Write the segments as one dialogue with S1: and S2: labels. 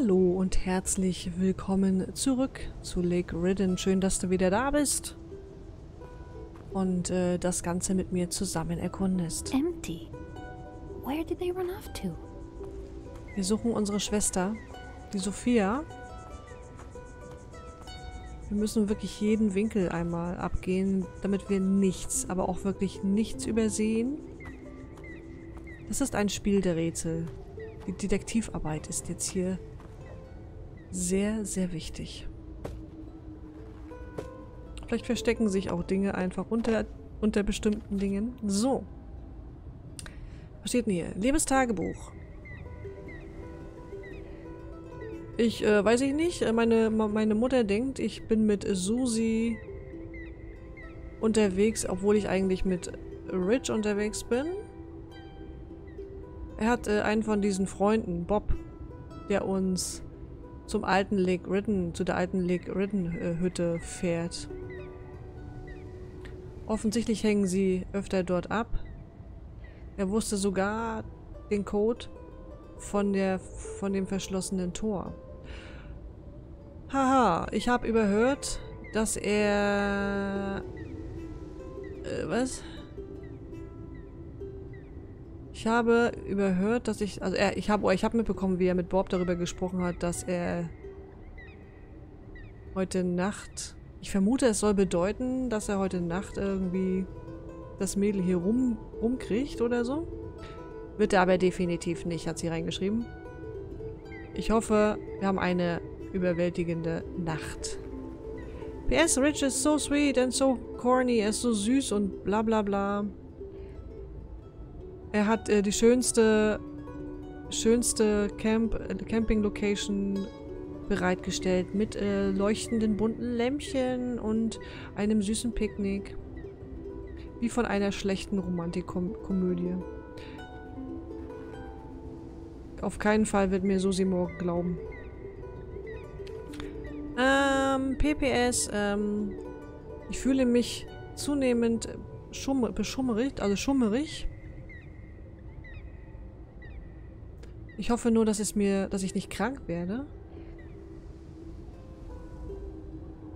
S1: Hallo und herzlich willkommen zurück zu Lake Ridden. Schön, dass du wieder da bist und äh, das Ganze mit mir zusammen erkundest.
S2: Empty. Where did they run off to?
S1: Wir suchen unsere Schwester, die Sophia. Wir müssen wirklich jeden Winkel einmal abgehen, damit wir nichts, aber auch wirklich nichts übersehen. Das ist ein Spiel der Rätsel. Die Detektivarbeit ist jetzt hier sehr, sehr wichtig. Vielleicht verstecken sich auch Dinge einfach unter, unter bestimmten Dingen. So. Was steht denn hier? Lebenstagebuch. Ich, äh, weiß ich nicht. Meine, meine Mutter denkt, ich bin mit Susi unterwegs, obwohl ich eigentlich mit Rich unterwegs bin. Er hat äh, einen von diesen Freunden, Bob, der uns zum alten Lake Ridden, zu der alten Lake Ridden äh, Hütte fährt. Offensichtlich hängen sie öfter dort ab. Er wusste sogar den Code von der von dem verschlossenen Tor. Haha, ich habe überhört, dass er äh, was? Ich habe überhört, dass ich, also er, ich habe, oh, ich habe mitbekommen, wie er mit Bob darüber gesprochen hat, dass er heute Nacht, ich vermute, es soll bedeuten, dass er heute Nacht irgendwie das Mädel hier rum, rumkriegt oder so. Wird er aber definitiv nicht, hat sie reingeschrieben. Ich hoffe, wir haben eine überwältigende Nacht. PS, Rich is so sweet and so corny, er ist so süß und bla bla bla. Er hat äh, die schönste, schönste Camp, äh, Camping-Location bereitgestellt mit äh, leuchtenden bunten Lämpchen und einem süßen Picknick. Wie von einer schlechten Romantikkomödie. Auf keinen Fall wird mir Susi morgen glauben. Ähm, PPS, ähm, ich fühle mich zunehmend beschummerig, also schummerig. Ich hoffe nur, dass es mir, dass ich nicht krank werde.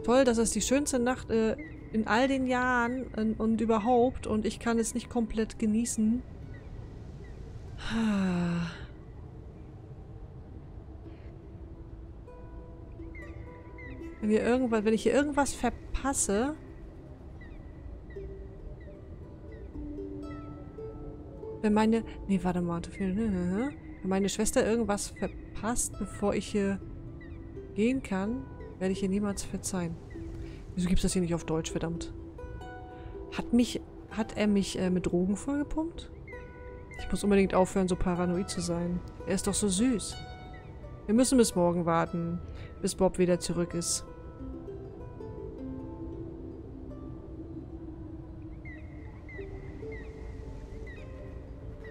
S1: Toll, das ist die schönste Nacht äh, in all den Jahren und, und überhaupt und ich kann es nicht komplett genießen. Wenn, wir irgendwas, wenn ich hier irgendwas verpasse... Wenn meine... Nee, warte mal. Wenn meine Schwester irgendwas verpasst, bevor ich hier gehen kann, werde ich ihr niemals verzeihen. Wieso gibt es das hier nicht auf Deutsch, verdammt? Hat mich... Hat er mich äh, mit Drogen vollgepumpt? Ich muss unbedingt aufhören, so paranoid zu sein. Er ist doch so süß. Wir müssen bis morgen warten, bis Bob wieder zurück ist.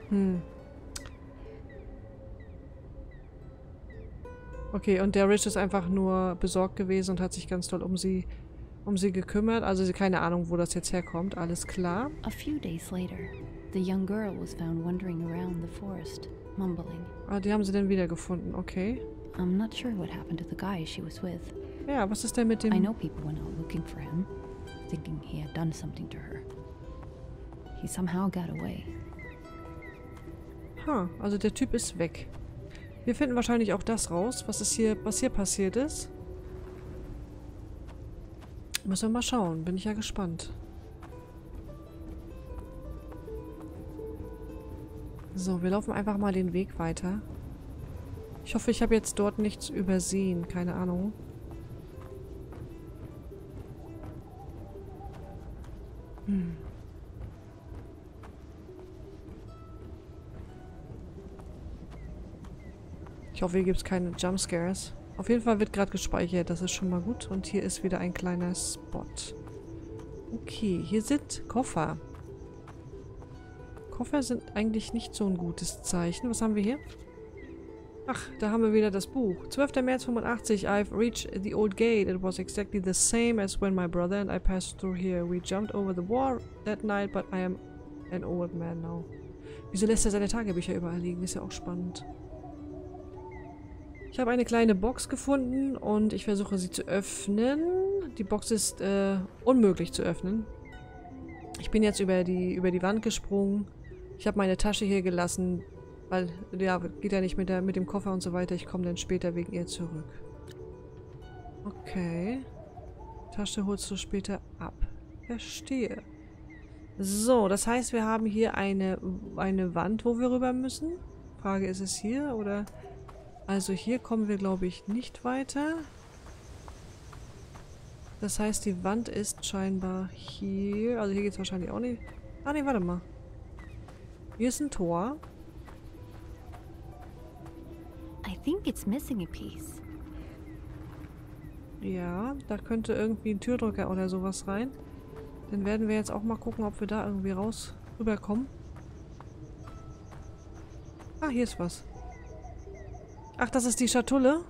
S1: Hm. Okay, und der Rich ist einfach nur besorgt gewesen und hat sich ganz doll um sie um sie gekümmert. Also sie keine Ahnung, wo das jetzt herkommt. Alles klar.
S2: A few days later, the young girl was found wandering around the forest, mumbling.
S1: Ah, die haben sie dann wiedergefunden. Okay.
S2: I'm not sure what happened to the guy she was with.
S1: Ja, was ist denn mit dem...
S2: I know people went out looking for him, thinking he had done something to her. He somehow got away.
S1: Ha, also der Typ ist weg. Wir finden wahrscheinlich auch das raus, was, ist hier, was hier passiert ist. Müssen wir mal schauen. Bin ich ja gespannt. So, wir laufen einfach mal den Weg weiter. Ich hoffe, ich habe jetzt dort nichts übersehen. Keine Ahnung. Hm. Hoffe, hier gibt es keine Jumpscares. Auf jeden Fall wird gerade gespeichert, das ist schon mal gut. Und hier ist wieder ein kleiner Spot. Okay, hier sind Koffer. Koffer sind eigentlich nicht so ein gutes Zeichen. Was haben wir hier? Ach, da haben wir wieder das Buch. 12. März 85. I've reached the old gate. It was exactly the same as when my brother and I passed through here. We jumped over the wall that night, but I am an old man now. Wieso lässt er seine Tagebücher überall liegen? Ist ja auch spannend. Ich habe eine kleine Box gefunden und ich versuche sie zu öffnen. Die Box ist äh, unmöglich zu öffnen. Ich bin jetzt über die, über die Wand gesprungen. Ich habe meine Tasche hier gelassen, weil, ja, geht ja nicht mit, der, mit dem Koffer und so weiter. Ich komme dann später wegen ihr zurück. Okay. Tasche holst du später ab. Verstehe. So, das heißt, wir haben hier eine, eine Wand, wo wir rüber müssen. Frage, ist es hier oder... Also hier kommen wir, glaube ich, nicht weiter. Das heißt, die Wand ist scheinbar hier. Also hier geht es wahrscheinlich auch nicht. Ah, nee, warte mal. Hier ist ein Tor.
S2: I think it's missing a piece.
S1: Ja, da könnte irgendwie ein Türdrücker oder sowas rein. Dann werden wir jetzt auch mal gucken, ob wir da irgendwie raus rüberkommen. Ah, hier ist was. Ach, das ist die Schatulle?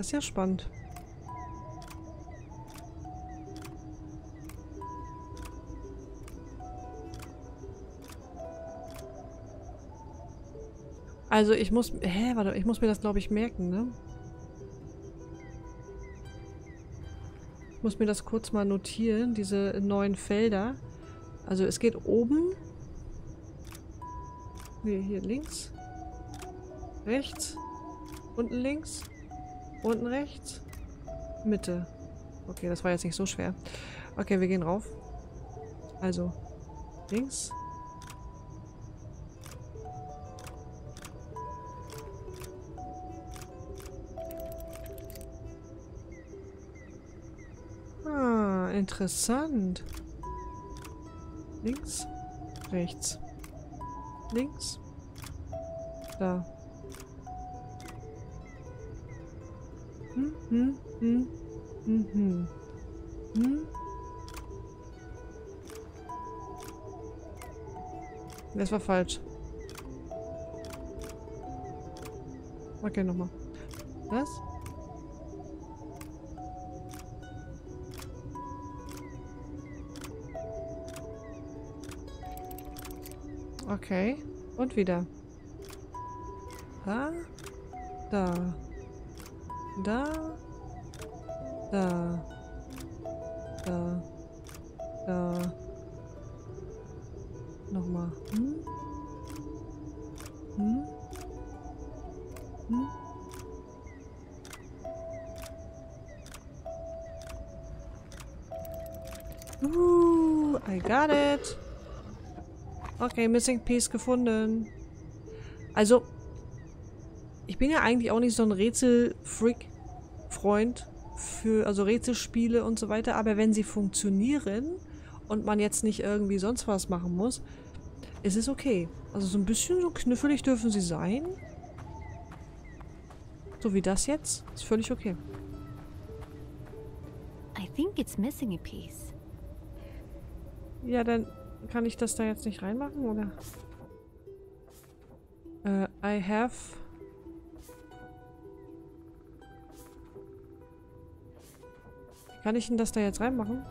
S1: Das ist ja spannend. Also ich muss... Hä, warte, ich muss mir das, glaube ich, merken, ne? Ich muss mir das kurz mal notieren, diese neuen Felder. Also es geht oben. Nee, hier links. Rechts. Unten links. Unten rechts. Mitte. Okay, das war jetzt nicht so schwer. Okay, wir gehen rauf. Also, links. Ah, interessant. Links, rechts. Links. Da. Hm, hm, hm, hm. Das war falsch. Okay, nochmal. Was? Okay. Und wieder. Da. Da. Da. Da. Da. Da. Nochmal. Hm? Hm? Hm? Ooh, I got it. Okay, Missing Piece gefunden. Also, ich bin ja eigentlich auch nicht so ein Rätsel-Freak-Freund für, also Rätselspiele und so weiter, aber wenn sie funktionieren und man jetzt nicht irgendwie sonst was machen muss, ist es okay. Also so ein bisschen so knifflig dürfen sie sein. So wie das jetzt. Ist völlig okay.
S2: I think it's missing a piece.
S1: Ja, dann kann ich das da jetzt nicht reinmachen, oder? Äh, I have... Kann ich denn das da jetzt reinmachen?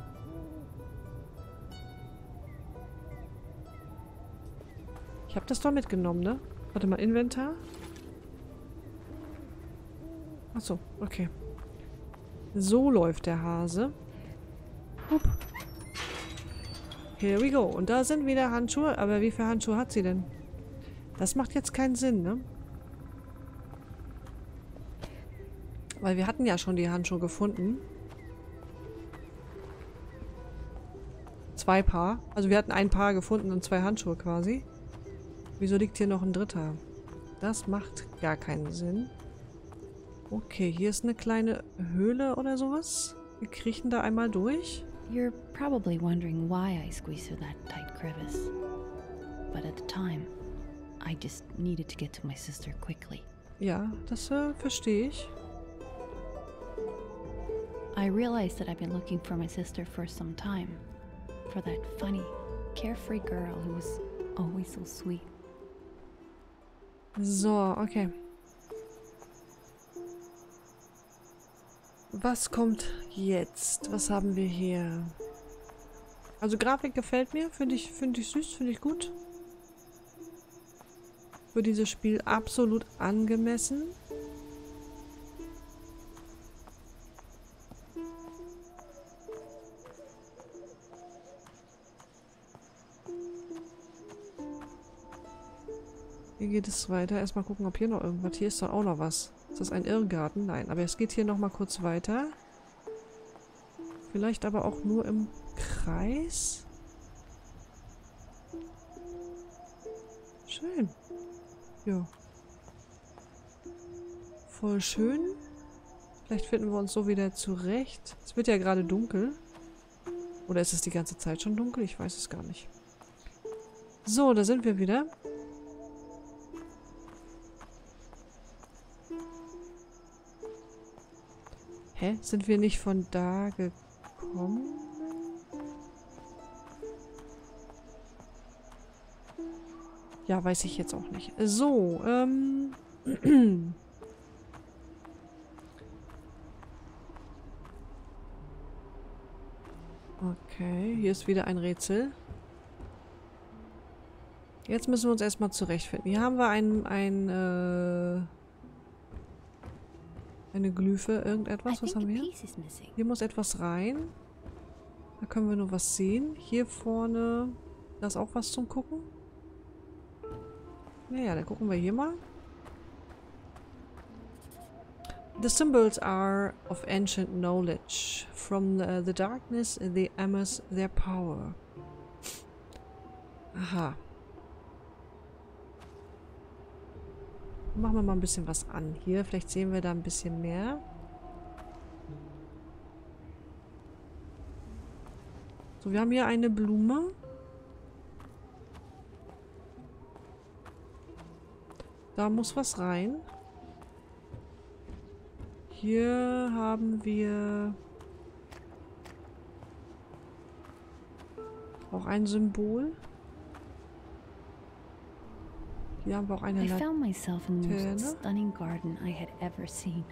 S1: Ich habe das doch mitgenommen, ne? Warte mal, Inventar? Achso, okay. So läuft der Hase. Hup. Here we go. Und da sind wieder Handschuhe. Aber wie viele Handschuhe hat sie denn? Das macht jetzt keinen Sinn, ne? Weil wir hatten ja schon die Handschuhe gefunden. Zwei Paar. Also wir hatten ein Paar gefunden und zwei Handschuhe quasi. Wieso liegt hier noch ein dritter? Das macht gar keinen Sinn. Okay, hier ist eine kleine Höhle oder sowas. Wir kriechen da einmal durch.
S2: You're probably wondering why I squeezed through that tight crevice. But at the time, I just needed to get to my sister quickly.
S1: Ja, das äh, verstehe ich.
S2: I realized that I've been looking for my sister for some time. For that funny, carefree girl who was always so sweet.
S1: So, okay. Was kommt jetzt? Was haben wir hier? Also Grafik gefällt mir, finde ich, finde ich süß, finde ich gut. Für dieses Spiel absolut angemessen. Geht es weiter. Erstmal gucken, ob hier noch irgendwas... Hier ist doch auch noch was. Ist das ein Irrgarten? Nein, aber es geht hier nochmal kurz weiter. Vielleicht aber auch nur im Kreis? Schön. Ja. Voll schön. Vielleicht finden wir uns so wieder zurecht. Es wird ja gerade dunkel. Oder ist es die ganze Zeit schon dunkel? Ich weiß es gar nicht. So, da sind wir wieder. Hä? Sind wir nicht von da gekommen? Ja, weiß ich jetzt auch nicht. So, ähm... Okay, hier ist wieder ein Rätsel. Jetzt müssen wir uns erstmal zurechtfinden. Hier haben wir ein, ein, äh, eine Glyphe, irgendetwas. Was haben wir hier? Hier muss etwas rein. Da können wir nur was sehen. Hier vorne, da ist auch was zum Gucken. Naja, dann gucken wir hier mal. The symbols are of ancient knowledge. From the, the darkness they amass their power. Aha. Machen wir mal ein bisschen was an hier. Vielleicht sehen wir da ein bisschen mehr. So, wir haben hier eine Blume. Da muss was rein. Hier haben wir auch ein Symbol. Hier haben wir auch eine
S2: I found myself in the most stunning garden I had ever seen.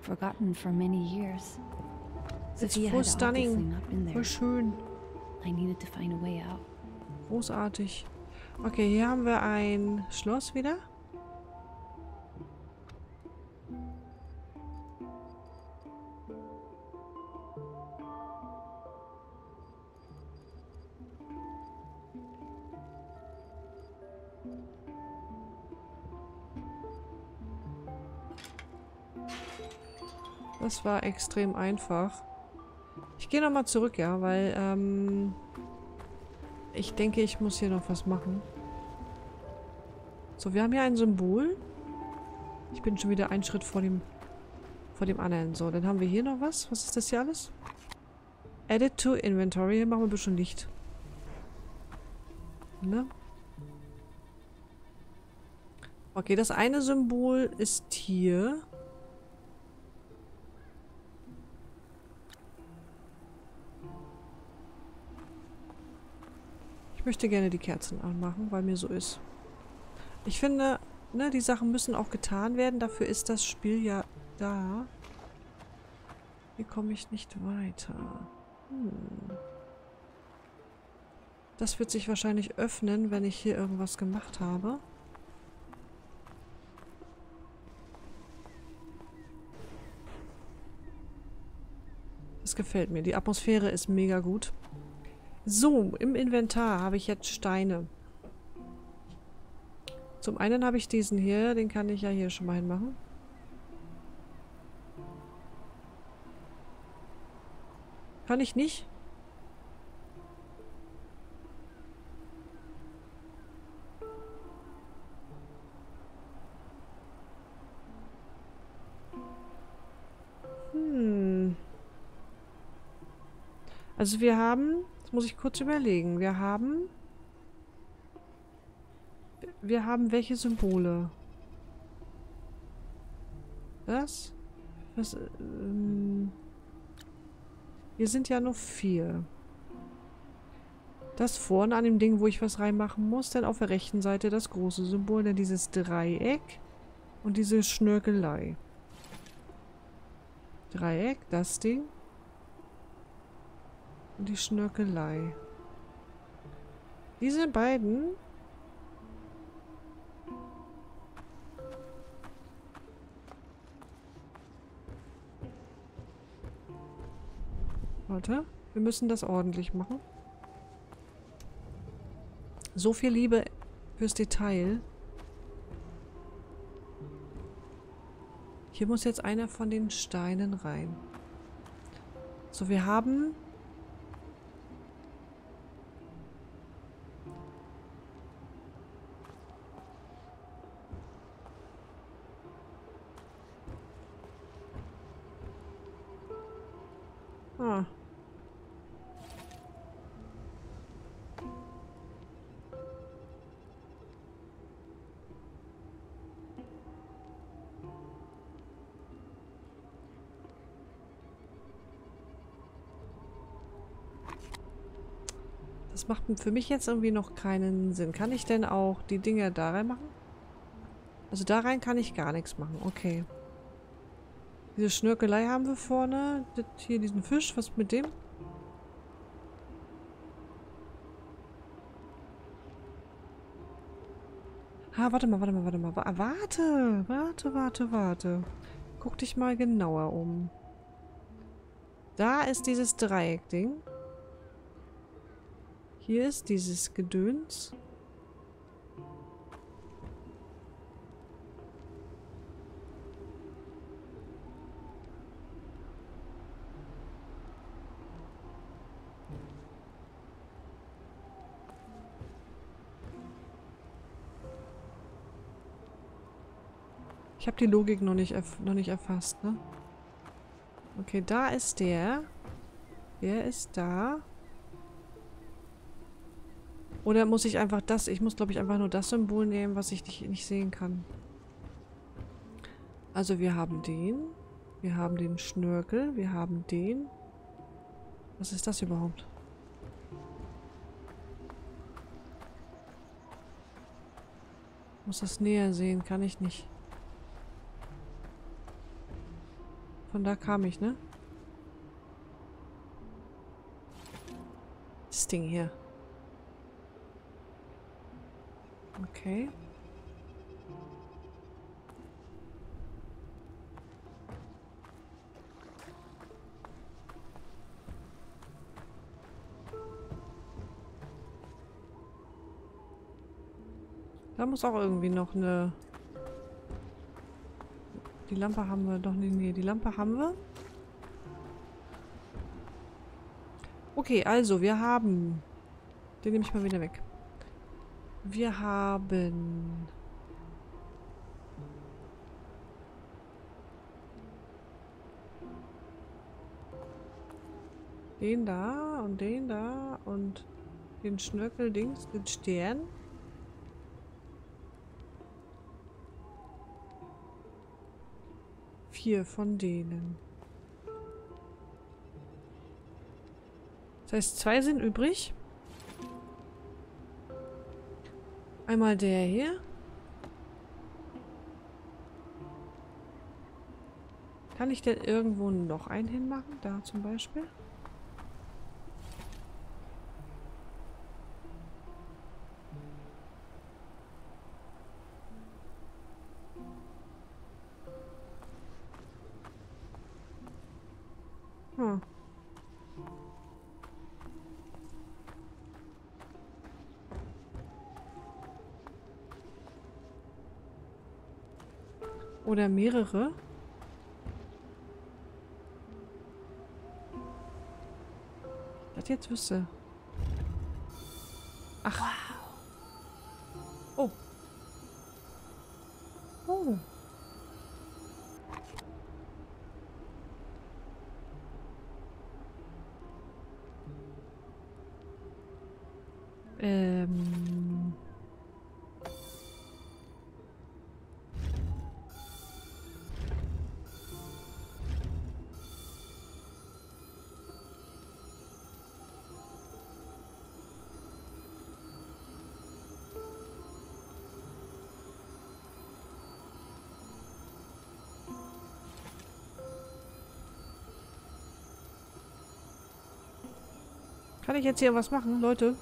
S2: Forgotten for many years.
S1: It's voll stunning.
S2: not been there.
S1: Voll schön.
S2: I needed to find a way out.
S1: Großartig. Okay, hier haben wir ein Schloss wieder. Das war extrem einfach. Ich gehe nochmal zurück, ja, weil, ähm... Ich denke, ich muss hier noch was machen. So, wir haben hier ein Symbol. Ich bin schon wieder einen Schritt vor dem vor dem anderen. So, dann haben wir hier noch was. Was ist das hier alles? Edit to Inventory. Hier machen wir ein bisschen Licht. Ne? Okay, das eine Symbol ist hier. Möchte gerne die Kerzen anmachen, weil mir so ist. Ich finde, ne, die Sachen müssen auch getan werden. Dafür ist das Spiel ja da. Hier komme ich nicht weiter. Hm. Das wird sich wahrscheinlich öffnen, wenn ich hier irgendwas gemacht habe. Das gefällt mir. Die Atmosphäre ist mega gut. So, im Inventar habe ich jetzt Steine. Zum einen habe ich diesen hier, den kann ich ja hier schon mal hinmachen. Kann ich nicht? Hm. Also wir haben, das muss ich kurz überlegen, wir haben, wir haben welche Symbole? Das? Was, ähm, Hier sind ja nur vier. Das vorne an dem Ding, wo ich was reinmachen muss, dann auf der rechten Seite das große Symbol, dann dieses Dreieck und diese Schnörkelei. Dreieck, das Ding. Die Schnörkelei. Diese beiden Warte, wir müssen das ordentlich machen. So viel Liebe fürs Detail. Hier muss jetzt einer von den Steinen rein. So, wir haben... macht für mich jetzt irgendwie noch keinen Sinn. Kann ich denn auch die Dinge da rein machen? Also da rein kann ich gar nichts machen. Okay. Diese Schnörkelei haben wir vorne. Das hier diesen Fisch. Was mit dem? Ah, warte mal, warte mal, warte mal. Warte, warte, warte, warte. Guck dich mal genauer um. Da ist dieses Dreieck-Ding. Hier ist dieses Gedöns. Ich habe die Logik noch nicht, noch nicht erfasst, ne? Okay, da ist der. Der ist da. Oder muss ich einfach das... Ich muss, glaube ich, einfach nur das Symbol nehmen, was ich nicht, nicht sehen kann. Also wir haben den. Wir haben den Schnörkel. Wir haben den. Was ist das überhaupt? muss das näher sehen. Kann ich nicht. Von da kam ich, ne? Das Ding hier. Okay. Da muss auch irgendwie noch eine... Die Lampe haben wir doch nicht. Nee, die Lampe haben wir. Okay, also wir haben... Den nehme ich mal wieder weg. Wir haben... Den da und den da und den Schnörkel-Dings, den Stern. Vier von denen. Das heißt, zwei sind übrig. Einmal der hier. Kann ich denn irgendwo noch einen hinmachen? Da zum Beispiel. Oder mehrere. Das jetzt wüsste. Ach. Ich jetzt hier was machen, Leute?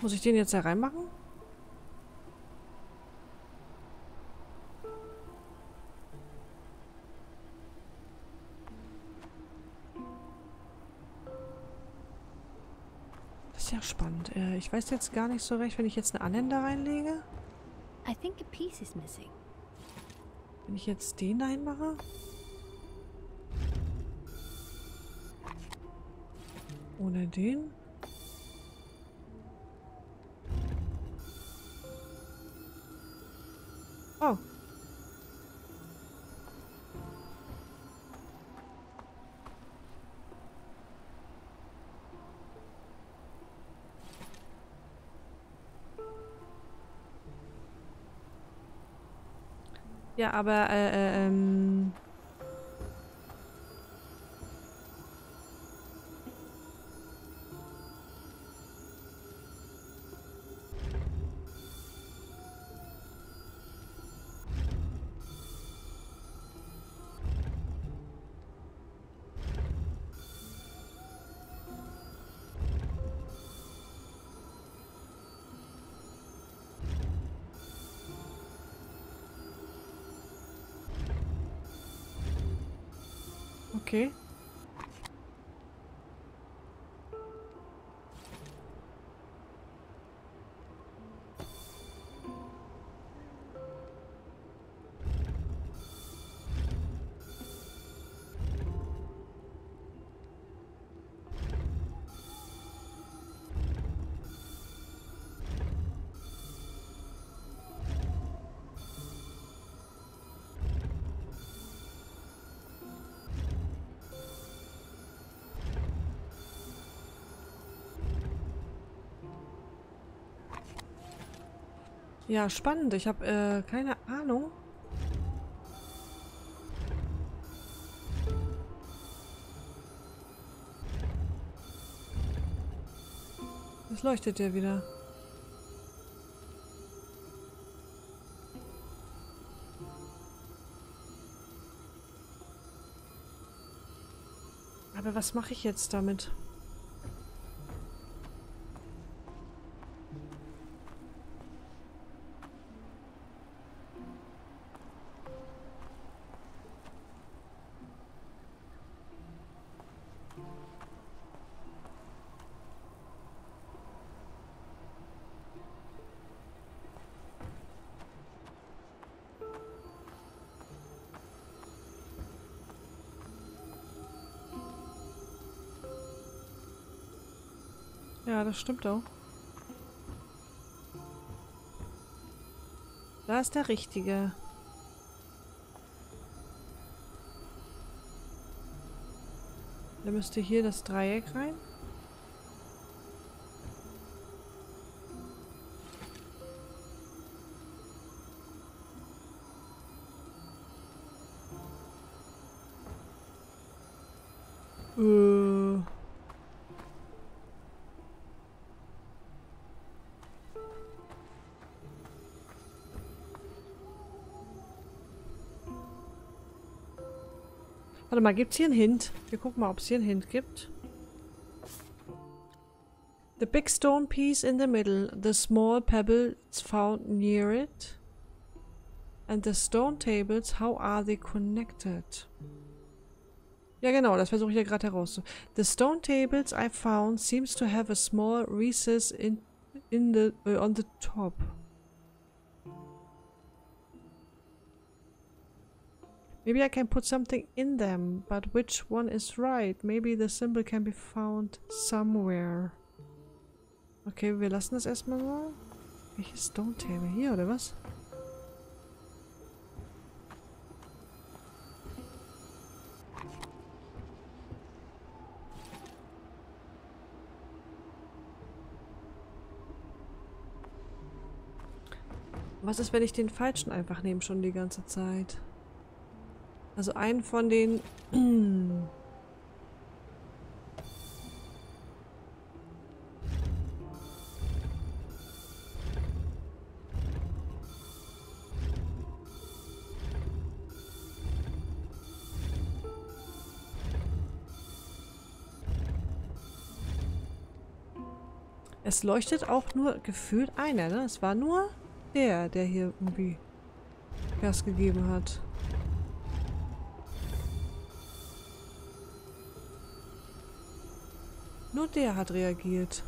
S1: Muss ich den jetzt da reinmachen? Weiß jetzt gar nicht so recht, wenn ich jetzt einen Anhänger reinlege.
S2: I think a piece is missing.
S1: Wenn ich jetzt den da hinmache. Ohne den. Ja, aber äh, äh, ähm... Ja, spannend. Ich habe äh, keine Ahnung. Es leuchtet ja wieder. Aber was mache ich jetzt damit? Ja, das stimmt auch. Da ist der Richtige. Da müsste hier das Dreieck rein. Warte mal, gibt's hier einen Hint? Wir gucken mal, ob es hier einen Hint gibt. The big stone piece in the middle, the small pebbles found near it, and the stone tables, how are they connected? Ja genau, das versuche ich ja gerade herauszu. The stone tables I found seems to have a small recess in, in the, uh, on the top. Maybe I can put something in them, but which one is right? Maybe the symbol can be found somewhere. Okay, wir lassen das erstmal so. Welches Stone Table? Hier, oder was? Was ist, wenn ich den falschen einfach nehme schon die ganze Zeit? Also einen von den... Es leuchtet auch nur gefühlt einer, ne? Es war nur der, der hier irgendwie Gas gegeben hat. Nur der hat reagiert.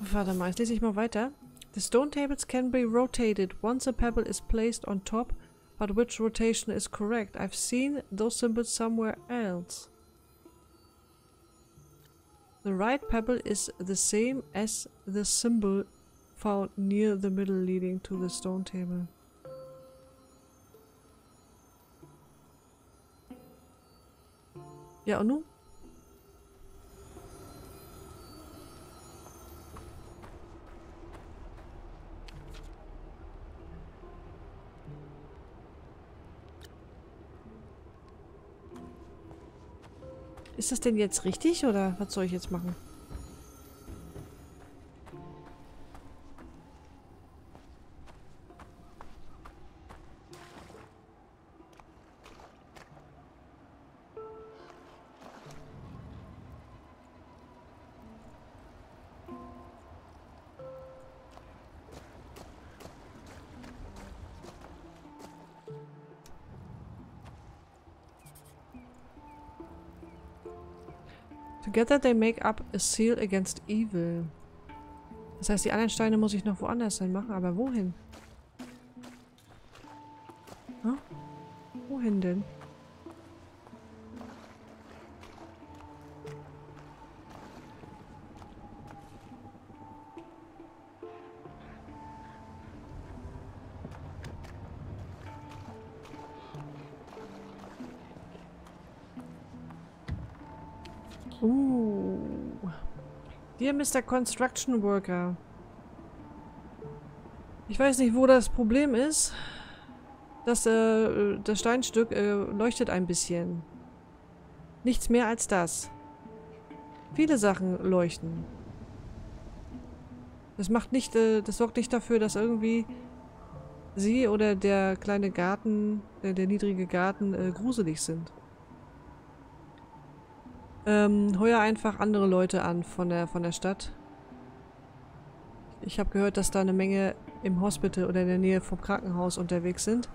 S1: Warte mal, jetzt lese ich mal weiter. The stone tables can be rotated once a pebble is placed on top But which rotation is correct? I've seen those symbols somewhere else. The right pebble is the same as the symbol found near the middle leading to the stone table. Ja, und nun? Ist das denn jetzt richtig oder was soll ich jetzt machen? Together they make up a seal against evil. Das heißt, die anderen Steine muss ich noch woanders hin machen, aber wohin? Mr. Construction Worker. Ich weiß nicht, wo das Problem ist. Das, äh, das Steinstück äh, leuchtet ein bisschen. Nichts mehr als das. Viele Sachen leuchten. Das macht nicht, äh, das sorgt nicht dafür, dass irgendwie sie oder der kleine Garten, der, der niedrige Garten äh, gruselig sind. Ähm, heuer einfach andere Leute an von der, von der Stadt. Ich habe gehört, dass da eine Menge im Hospital oder in der Nähe vom Krankenhaus unterwegs sind.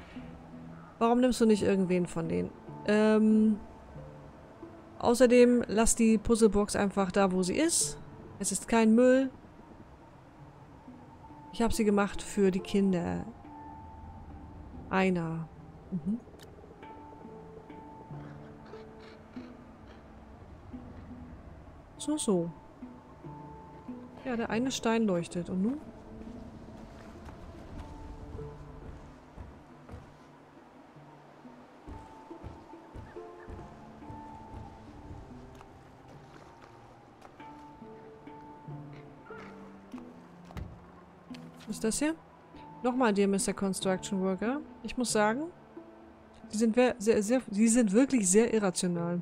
S1: Warum nimmst du nicht irgendwen von denen? Ähm, außerdem lass die Puzzlebox einfach da, wo sie ist. Es ist kein Müll. Ich habe sie gemacht für die Kinder. Einer. Mhm. So, so. Ja, der eine Stein leuchtet. Und nun? Was ist das hier? Nochmal dir, Mr. Construction Worker. Ich muss sagen, die sind, sehr, sehr, die sind wirklich sehr irrational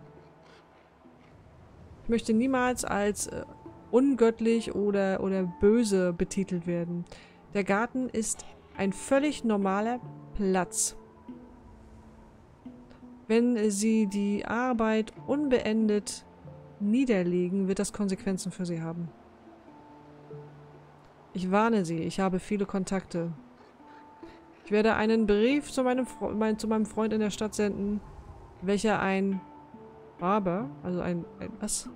S1: möchte niemals als äh, ungöttlich oder, oder böse betitelt werden. Der Garten ist ein völlig normaler Platz. Wenn sie die Arbeit unbeendet niederlegen, wird das Konsequenzen für sie haben. Ich warne sie, ich habe viele Kontakte. Ich werde einen Brief zu meinem, mein, zu meinem Freund in der Stadt senden, welcher ein Barber, also ein, ein was?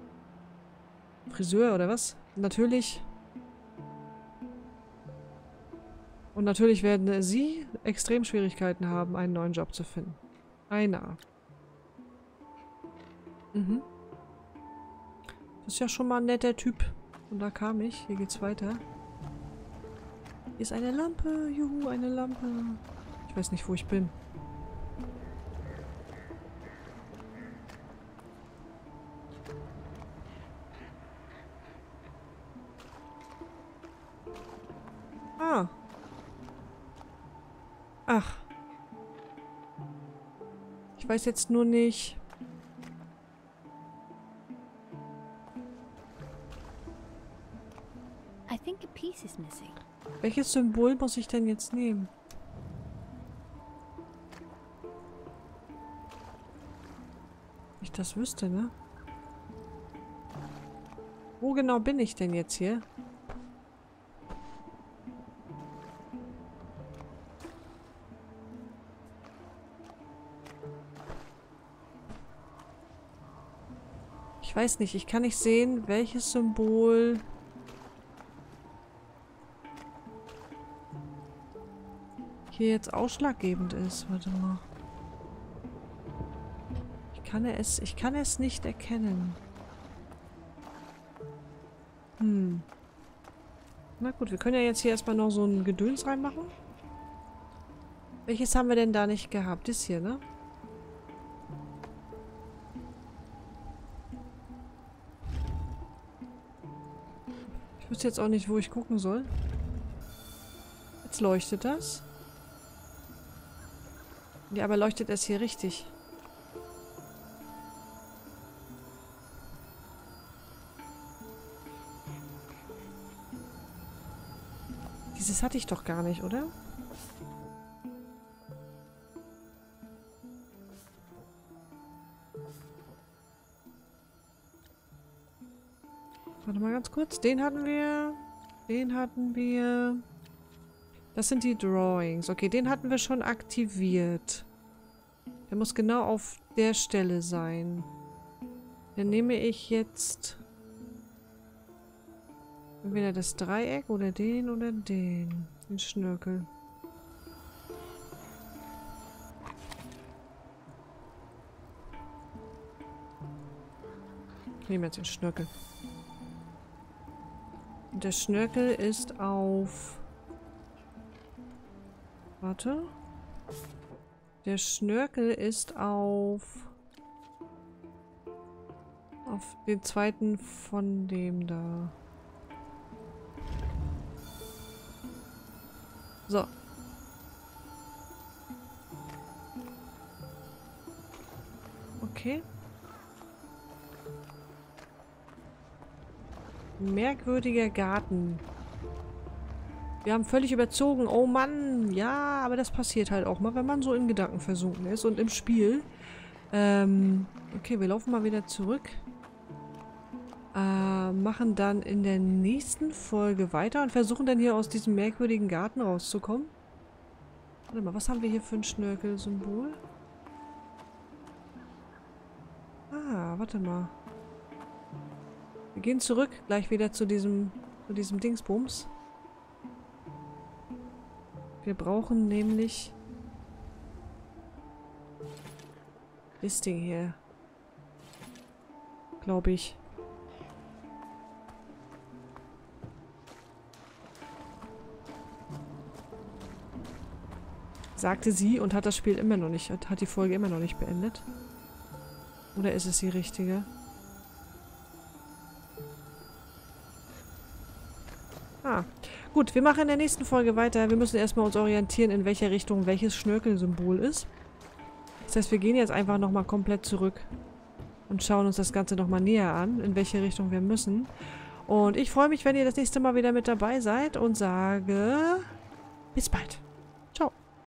S1: Friseur oder was? Natürlich. Und natürlich werden sie extrem Schwierigkeiten haben, einen neuen Job zu finden. Einer. Mhm. Das ist ja schon mal ein netter Typ. Und da kam ich. Hier geht's weiter. Hier ist eine Lampe. Juhu, eine Lampe. Ich weiß nicht, wo ich bin. Weiß jetzt nur nicht... Welches Symbol muss ich denn jetzt nehmen? Ich das wüsste, ne? Wo genau bin ich denn jetzt hier? Ich weiß nicht, ich kann nicht sehen, welches Symbol hier jetzt ausschlaggebend ist. Warte mal. Ich kann es, ich kann es nicht erkennen. Hm. Na gut, wir können ja jetzt hier erstmal noch so ein Gedöns reinmachen. Welches haben wir denn da nicht gehabt? Das hier, ne? Wüsste jetzt auch nicht, wo ich gucken soll. Jetzt leuchtet das. Ja, aber leuchtet es hier richtig? Dieses hatte ich doch gar nicht, oder? Kurz. Den hatten wir. Den hatten wir. Das sind die Drawings. Okay, den hatten wir schon aktiviert. Der muss genau auf der Stelle sein. Dann nehme ich jetzt entweder das Dreieck oder den oder den. Den Schnörkel. Ich nehme jetzt den Schnörkel. Der Schnörkel ist auf... Warte. Der Schnörkel ist auf... Auf den zweiten von dem da. So. Okay. Merkwürdiger Garten. Wir haben völlig überzogen. Oh Mann, ja, aber das passiert halt auch mal, wenn man so in Gedanken versunken ist und im Spiel. Ähm, okay, wir laufen mal wieder zurück. Äh, machen dann in der nächsten Folge weiter und versuchen dann hier aus diesem merkwürdigen Garten rauszukommen. Warte mal, was haben wir hier für ein Schnörkelsymbol? Ah, warte mal. Wir gehen zurück, gleich wieder zu diesem, zu diesem Dingsbums. Wir brauchen nämlich das Ding hier. Glaube ich. Sagte sie und hat das Spiel immer noch nicht, hat die Folge immer noch nicht beendet. Oder ist es die richtige? Gut, wir machen in der nächsten Folge weiter. Wir müssen erstmal uns orientieren, in welcher Richtung welches Schnörkelsymbol ist. Das heißt, wir gehen jetzt einfach nochmal komplett zurück und schauen uns das Ganze nochmal näher an, in welche Richtung wir müssen. Und ich freue mich, wenn ihr das nächste Mal wieder mit dabei seid und sage bis bald.